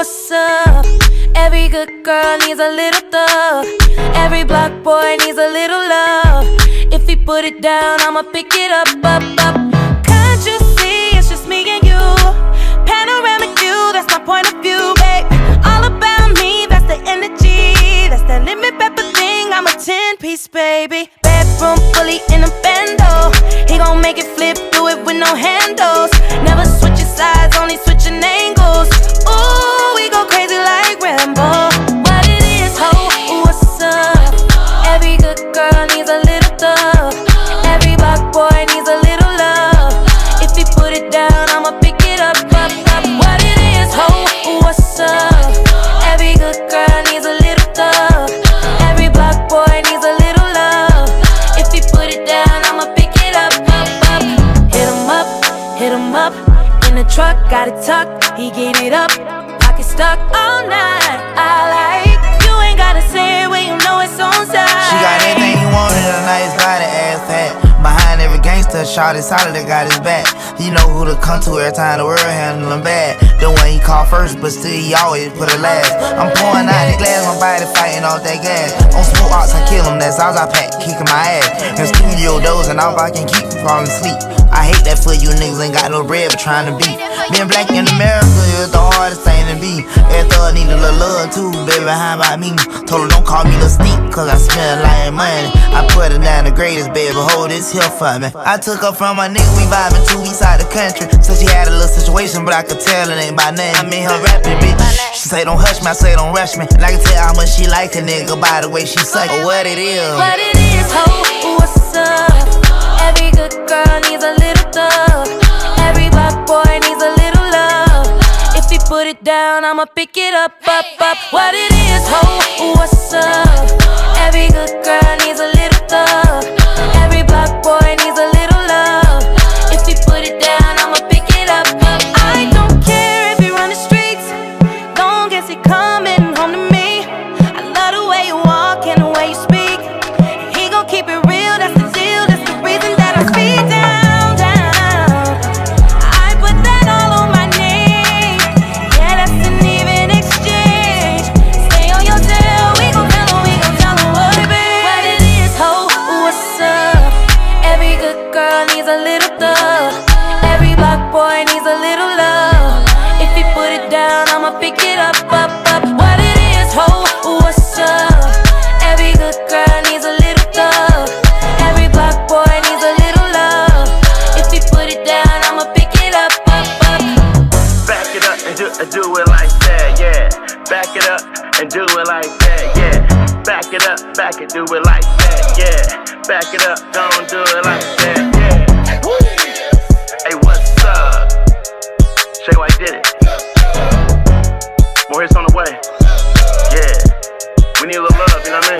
what's up? Every good girl needs a little thug. Every block boy needs a little love. If he put it down, I'ma pick it up, up, up. Got it tucked. He get it up, pocket stuck all night. I like you ain't gotta say it when you know it's on side. She got everything you want in a nice body, ass fat. Behind every gangster, shot is solid, that got his back. He know who to come to every time the world handle him bad. The one he call first, but still he always put it last. I'm pouring out the glass, my body fighting off that gas. On smoke ox, I kill him, that's all I pack, kicking my ass. In studio dozing off, I can keep from falling asleep. I hate that for you niggas ain't got no bread but trying to beat. Being black in America is the hardest thing to be. Every thug need a little love too, baby. How about me? Told her don't call me the stink, cause I lot of money. I put her down the greatest, baby. Hold this here for me. I took her from my nigga, we vibing two weeks out the country. So she had a little situation, but I could tell it ain't by name. I mean her rapping, bitch. She say don't hush me, I say don't rush me. And I can tell how much she like a nigga by the way she suck. What it is. What it is, ho, what's up? Every good girl put it down, I'ma pick it up, up, up. What it is, ho, what's up? Every good girl needs a do, do it like that, yeah. Back it up and do it like that, yeah. Back it up, back it, do it like that, yeah. Back it up, don't do it like that, yeah. Hey, what's up? Shay White did it. More hits on the way. Yeah. We need a little love, you know what I mean?